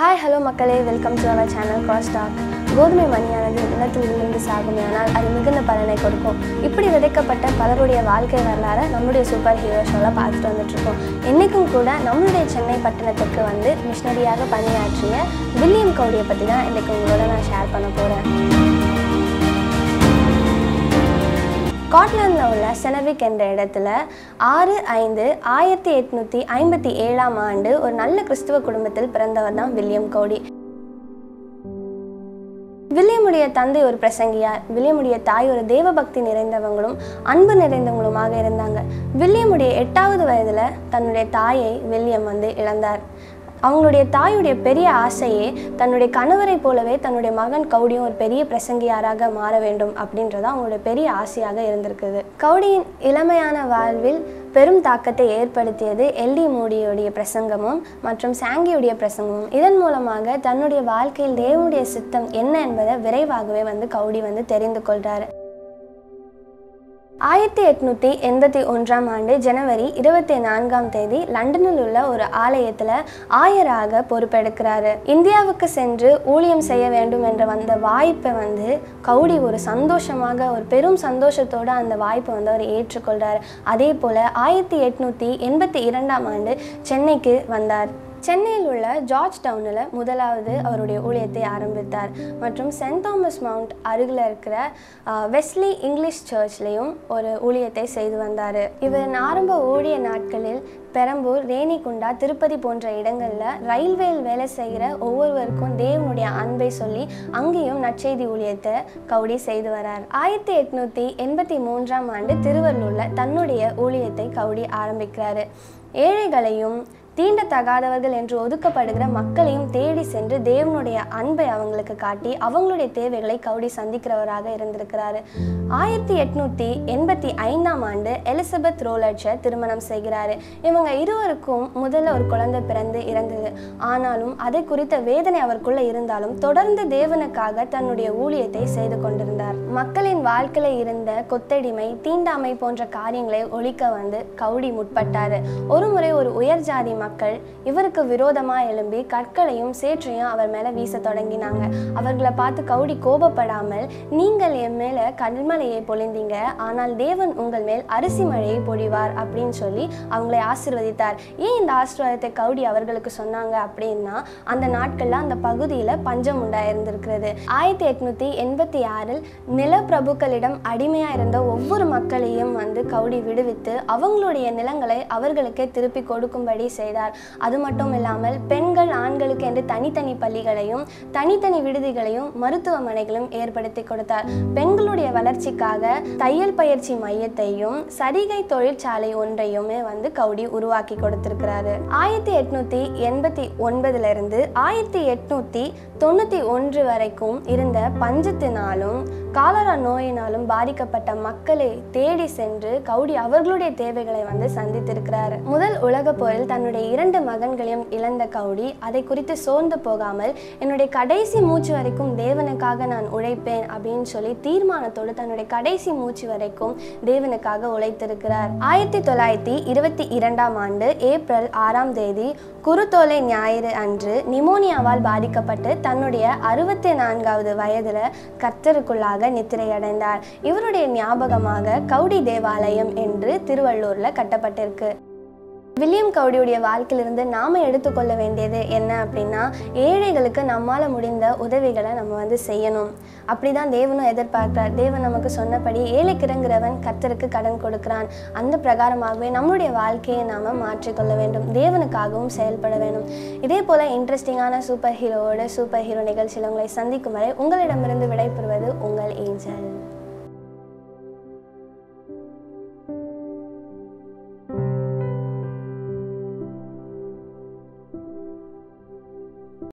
Hi hello மக்களே. Welcome to our channel cross talk கோதுமை மணியானது நிலத்தில் விழுந்து சாகுமையானால் அது மிகுந்த பலனை கொடுக்கும். இப்படி விதைக்கப்பட்ட பலருடைய வாழ்க்கை வரலாறை நம்முடைய சூப்பர் ஹீரோ ஷோவில் பார்த்துட்டு வந்துட்டுருக்கோம். இன்றைக்கும் கூட நம்மளுடைய சென்னை பட்டணத்துக்கு வந்து மிஷினரியாக பணியாற்றிய வில்லியம் கவுடியை பற்றி தான் இன்றைக்கு உங்களோட நான் ஷேர் பண்ண போகிறேன் ஸ்காட்லாந்தில் உள்ள செனவிக் என்ற இடத்துல ஆறு ஐந்து ஆயிரத்தி எட்நூற்றி ஐம்பத்தி ஏழாம் ஆண்டு ஒரு நல்ல கிறிஸ்துவ குடும்பத்தில் பிறந்தவர் தான் வில்லியம் கோடி வில்லியமுடைய தந்தை ஒரு பிரசங்கியார். வில்லியமுடைய தாய் ஒரு தேவபக்தி நிறைந்தவங்களும் அன்பு நிறைந்தவங்களுமாக இருந்தாங்க. வில்லியமுடைய எட்டாவது வயதில் தன்னுடைய தாயை வில்லியம் வந்து இழந்தார். அவங்களுடைய தாயுடைய பெரிய ஆசையே தன்னுடைய கணவரை போலவே தன்னுடைய மகன் கவுடியும் ஒரு பெரிய பிரசங்கியாராக மாற வேண்டும் அப்படின்றது அவங்களுடைய பெரிய ஆசையாக இருந்திருக்குது. கவுடியின் இளமையான வாழ்வில் பெரும் தாக்கத்தை ஏற்படுத்தியது எல்டி மோடியுடைய பிரசங்கமும் மற்றும் சாங்கியுடைய பிரசங்கமும். இதன் மூலமாக தன்னுடைய வாழ்க்கையில் தேவனுடைய சித்தம் என்ன என்பதை விரைவாகவே வந்து கவுடி வந்து தெரிந்து கொள்கிறார் ஆயிரத்தி எட்நூற்றி எண்பத்தி ஒன்றாம் ஆண்டு ஜனவரி இருபத்தி நான்காம் தேதி லண்டனில் உள்ள ஒரு ஆலயத்தில் ஆயராக பொறுப்பெடுக்கிறாரு. இந்தியாவுக்கு சென்று ஊழியம் செய்ய வேண்டும் என்ற வந்த வாய்ப்பை வந்து கவுடி ஒரு சந்தோஷமாக ஒரு பெரும் சந்தோஷத்தோடு அந்த வாய்ப்பை வந்து அவர் ஏற்றுக்கொள்கிறார் அதே போல் ஆயிரத்தி எட்நூற்றி எண்பத்தி இரண்டாம் ஆண்டு சென்னைக்கு வந்தார். சென்னையில் உள்ள ஜார்ஜ் டவுனில் முதலாவது அவருடைய ஊழியத்தை ஆரம்பித்தார். மற்றும் சென்ட் தாமஸ் மவுண்ட் அருகில் இருக்கிற வெஸ்லி இங்கிலீஷ் சர்ச்லேயும் ஒரு ஊழியத்தை செய்து வந்தார். இவர் ஆரம்ப ஊழிய நாட்களில் பெரம்பூர் ரேணிகுண்டா திருப்பதி போன்ற இடங்களில் ரயில்வேயில் வேலை செய்கிற ஒவ்வொருவருக்கும் தேவனுடைய அன்பை சொல்லி அங்கேயும் நற்செய்தி ஊழியத்தை கவுடி செய்து வரார். ஆயிரத்தி எட்நூற்றி எண்பத்தி மூன்றாம் ஆண்டு திருவள்ளூரில் தன்னுடைய ஊழியத்தை கவுடி ஆரம்பிக்கிறாரு. ஏழைகளையும் தீண்டத்தகாதவர்கள் என்று ஒதுக்கப்படுகிற மக்களையும் தேடி சென்று தேவனுடைய அன்பை அவங்களுக்கு காட்டி அவங்களுடைய தேவைகளை கவுடி சந்திக்கிறவராக இருந்திருக்கிறாரு. ஆயிரத்தி எட்நூத்தி எண்பத்தி ஐந்தாம் ஆண்டு எலிசபெத் ரோலட்சை திருமணம் செய்கிறாரு. இவங்க இருவருக்கும் முதல்ல ஒரு குழந்தை பிறந்து இறந்தது. ஆனாலும் அதை குறித்த வேதனை அவருக்குள்ள இருந்தாலும் தொடர்ந்து தேவனுக்காக தன்னுடைய ஊழியத்தை செய்து கொண்டிருந்தார். மக்களின் வாழ்க்கையில இருந்த கொத்தடிமை தீண்டாமை போன்ற காரியங்களை ஒழிக்க வந்து கவுடி முற்பட்டாரு. ஒரு முறை ஒரு உயர் ஜாதி மக்கள் இவருக்கு விரோதமா எழும்பி கற்களையும் சேற்றையும் அவர் மேல வீச தொடங்கினாங்க. அவர்களை பார்த்து கவுடி கோபப்படாமல் நீங்கள் என் மேலே கல்மலையை பொழிந்தீங்க ஆனால் தேவன் உங்கள் மேல் அரிசி மழையை பொழிவார் அப்படின்னு சொல்லி அவங்களை ஆசிர்வதித்தார். ஏன் இந்த ஆசீர்வாதத்தை கவுடி அவர்களுக்கு சொன்னாங்க அப்படின்னா அந்த நாட்கள்ல அந்த பகுதியில பஞ்சம் உண்டாயிருந்திருக்கிறது. ஆயிரத்தி எட்நூத்தி எண்பத்தி ஆறில் நிலப்பிரபுக்களிடம் அடிமையா இருந்த ஒவ்வொரு மக்களையும் வந்து கவுடி விடுவித்து அவங்களுடைய நிலங்களை அவர்களுக்கே திருப்பி கொடுக்கும்படி செய்தார். அது மட்டும் இல்லாமல் பெண்கள் ஆண்களுக்கு என்று தனித்தனி பள்ளிகளையும் தனித்தனி விடுதிகளையும் மருத்துவமனைகளும் ஏற்படுத்தி கொடுத்தார். பெண்களுடைய வளர்ச்சிக்காக தையல் பயிற்சி மையத்தையும் சரிகை தொழிற்சாலை ஒன்றையுமே வந்து கவுடி உருவாக்கி கொடுத்திருக்கிறாரு. ஆயிரத்தி எட்நூத்தி எண்பத்தி ஒன்பதுல இருந்து ஆயிரத்தி எட்நூத்தி தொண்ணூத்தி ஒன்று வரைக்கும் இருந்த பஞ்சத்தினாலும் காலரா நோயினாலும் பாதிக்கப்பட்ட மக்களை தேடி சென்று கவுடி அவர்களுடைய தேவைகளை வந்து சந்தித்திருக்கிறார். முதல் உலக போரில் தன்னுடைய இரண்டு மகன்களையும் இழந்த கவுடி அதை குறித்து சோர்ந்து போகாமல் என்னுடைய கடைசி மூச்சு வரைக்கும் தேவனுக்காக நான் உழைப்பேன் அப்படின்னு சொல்லி தீர்மானத்தோடு தன்னுடைய கடைசி மூச்சு வரைக்கும் தேவனுக்காக உழைத்திருக்கிறார். ஆயிரத்தி தொள்ளாயிரத்தி இருபத்தி இரண்டாம் ஆண்டு ஏப்ரல் ஆறாம் தேதி குருத்தோலை ஞாயிறு அன்று நிமோனியாவால் பாதிக்கப்பட்டு தன்னுடைய அறுபத்தி நான்காவது வயதுல கர்த்தருக்குள்ளாக நித்திரையடைந்தார். இவருடைய ஞாபகமாக கவுடி தேவாலயம் என்று திருவள்ளூர்ல கட்டப்பட்டிருக்கு. வில்லியம் கவுடியுடைய வாழ்க்கையிலிருந்து நாம் எடுத்துக்கொள்ள வேண்டியது என்ன அப்படின்னா ஏழைகளுக்கு நம்மால் முடிந்த உதவிகளை நம்ம வந்து செய்யணும். அப்படி தான் தேவனும் எதிர்பார்க்கிறார். தேவன் நமக்கு சொன்னபடி ஏழைக்கிறங்கிறவன் கர்த்தருக்கு கடன் கொடுக்கிறான். அந்த பிரகாரமாகவே நம்முடைய வாழ்க்கையை நாம் மாற்றிக்கொள்ள வேண்டும். தேவனுக்காகவும் செயல்பட வேண்டும். இதே போல் இன்ட்ரெஸ்டிங்கான சூப்பர் ஹீரோவோட சூப்பர் ஹீரோ நிகழ்ச்சியில் உங்களை சந்திக்கும் வரை உங்களிடமிருந்து விடைபெறுவது உங்கள் ஏஞ்சல்.